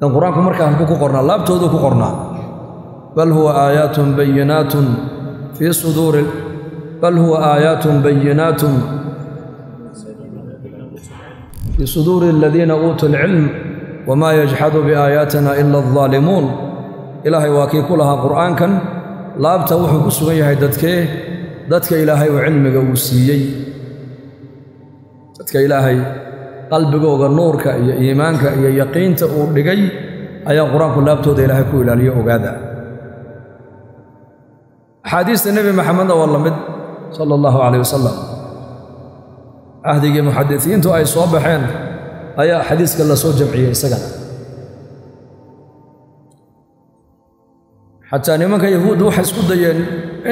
كان قرآنكم مركا حكوكو قرنا لا بتودو قرنا بل هو آيات بينات في صدور بل هو آيات بينات في صدور الذين أوتوا العلم وما يجحد بآياتنا إلا الظالمون. إلهي واكي كلها قرآن كان. لا بتوحو كسوية دتكي دتك إلهي وعلمك وسيي. دتك إلهي. Qalbigooga nuurka iyo iimaanka iyo yaqiinta uu dhigay ayaa qur'aanku laabtooda ilaahay ku ilaaliyo ogaada. Axaadiista nebi maxamedna waa la mid sala allahu calayh wasalam cahdigii muxadisiintu ay soo baxeen ayaa xadiiska la soo jamciyey isagana. Xataa nimanka yahuudda waxay isku dayeen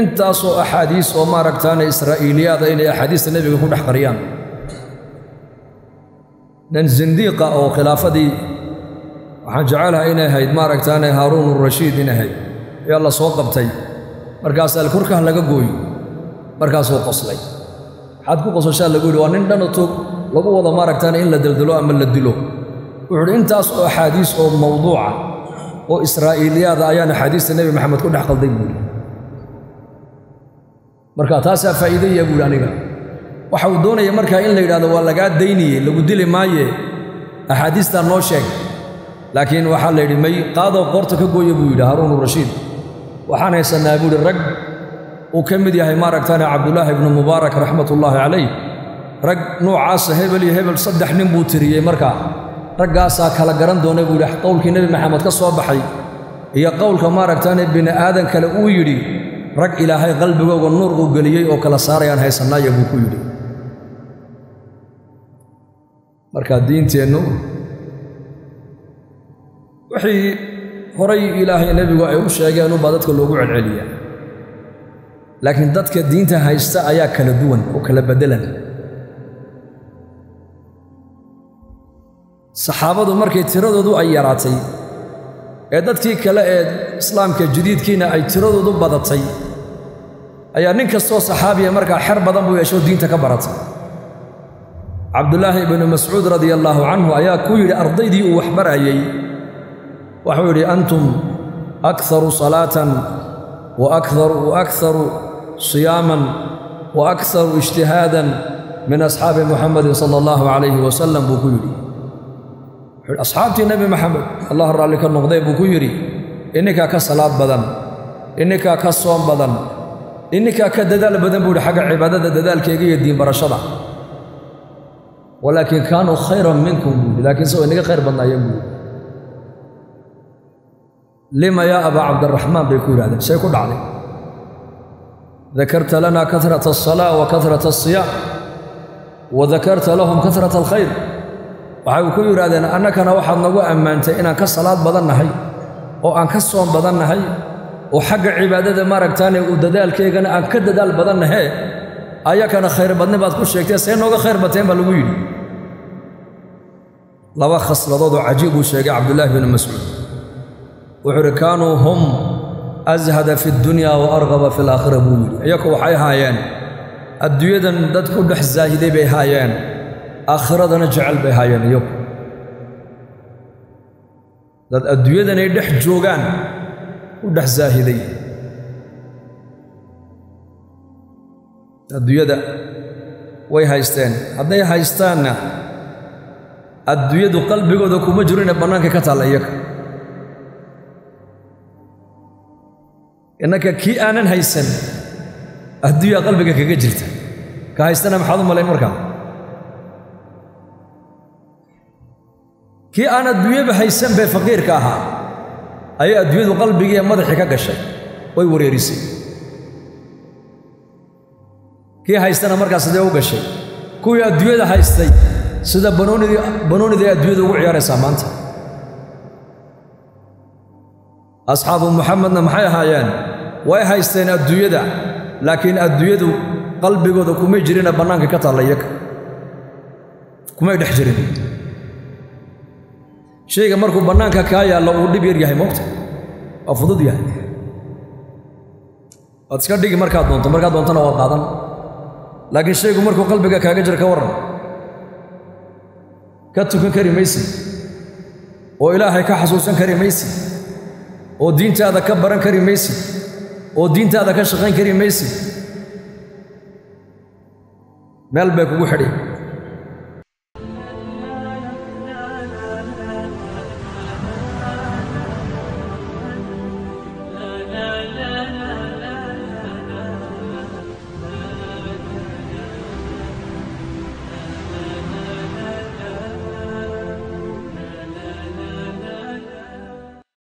intaasoo axaadiis oo maaragtaane israa'iiliyaada inay axaadiista nebiga ku dhex qariyaan نن زنديقة أو خلافة دي. وحنجعلها إنا هيد ما رقتانا هارون الرشيد إنا هيد يلا سوقب تاي. مركاس الكركة لغا قوي. مركاس وقص لي حد كو قصوشا لغوي وأنين دانو توق لغو وضا ما رقتانا إلا دلدلو أم اللي دلو. وحد إنت أسوء حديث أو موضوع. أو إسرائيلية ذا أيان حديث النبي محمد كون حقل دي مولي مركاتاسا فايدة يقول أنيقا. يعني waxa uu doonaya markaa in la yidhahdo waa lagaa daynayey lagu dili maaye axaadiistaa noo sheeg laakiin waxaa la yidhi may qaadoo qoorta ka gooya buu yidhi haaruun rashiid waxaan haysannaa buuhi rag uu ka mid yahay maaragtaane cabdulaahi ibnu mubaarak raxmatullaahi calayh rag noocaasa hebel iyo hebel saddex nin buu tiriyey markaa raggaasaa kala garan doona buu yidhi qowlkii nebi maxamed ka soo baxay iyo qowlka maaragtaane bini aadan kale uu yidhi rag ilaahay qalbigooga nuur uu geliyey oo kala saarayaan haysannaaya buu ku yidhi marka diinteennu wixii horay ilaahay nebigu ay u sheegeen unbaa dadka loogu celceliyaa laakiin dadka diinta haysta ayaa kala duwan oo kala beddelan. Saxaabadu markay tiradoodu ay yaraatay ee dadkii kale ee islaamka jadiidkiina ay tiradoodu badatay ayaa nin kastoo saxaabiya markaa xer badan buu yeeshoo diinta ka baratay عبد الله بن مسعود رضي الله عنه أيا كوير أرضي دي وحبر أيي وحوري أنتم أكثر صلاة وأكثر وأكثر صياما وأكثر اجتهادا من أصحاب محمد صلى الله عليه وسلم بكوري أصحاب النبي محمد الله رأى لك النقضي بكوري إنك كصلاة بدن إنك كصوم بدن إنك كددال بدن بول حق عبادة ددال كيجي الدين برشدة. Walaakiin kaanuu khayran minkum. Buu yidhi laakiin se way inaga khayr badnaayeen buu yidhi lima yaa abaa cabdiraxmaan bay ku yidhahdeen. Say ku dhacday. Dakarta lana kasrata alsalaa wa kasrata alsiyaam wa dakarta lahum kasrata alkhayr. Waxay ku yidhahdeen annakana waxaad nagu ammaantay inaan ka salaad badan nahay oo aan ka soom badan nahay oo xagga cibaadada maaragtaane uu dadaalkeegana aan ka dadaal badan nahee ayakana khayr badni baad ku sheegtee see nooga khayr bateen baa lagu yidhi. Laba khasladood oo cajiib uu sheegay cabdullaahi binu mascuud. Wuxuu uhi kaanuu hum ashada fi ddunya wa argaba fi alaakhira buu yidhi. Iyaku waxay haayeen. Adduunyadan dad ku dhex saahiday bay haayeen. Aakhiradana jecel bay haayeen iyagu dad adduunyadanay dhex joogaan ku dhex saahiday adduunyada way haysteen. Hadday haystaanna adduunyadu qalbigooda kuma jiro inay bannaanka ka taalla iyaga. Innaka kii aanan haysan adduunyaa qalbiga kaga jirta. Ka haystana maxaad u malayn markaa? Kii aan adduunyaba haysan bee faqiirka ahaa ayay adduunyadu qalbigiiyo madaxii ka gashay way wareerisay kii haystana markaa sidee u gashay? Kuwii adduunyada haystay sida banoonidii adduunyada ugu ciyaaraysaa maanta. Asxaabu muxamedna maxay ahaayeen? Way haysteen adduunyada laakiin adduunyadu qalbigooda kumay jirina bannaanka ka taalla iyaga. Kumay dhex jirin. Shayga markuu bannaanka kaa yaallo uu dhib yar yahay moogta waa fudud yahay. Waad iska dhigi markaad doonto markaad doontana waad qaadan laakiin shaygu markuu qalbiga kaaga jira ka warran ka tukan kari maysid oo ilaahay ka xasuusan kari maysid oo diintaada ka baran kari maysid oo diintaada ka shaqayn kari maysid meel bay kugu xidhi